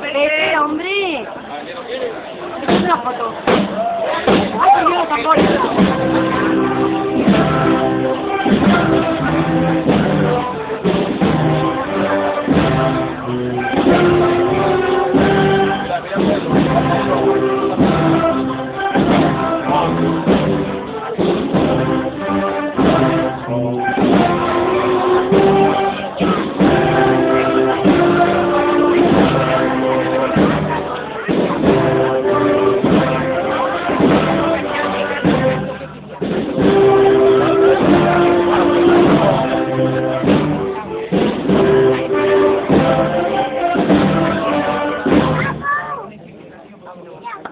Vete, hombre. Es una foto. Yo los tambores.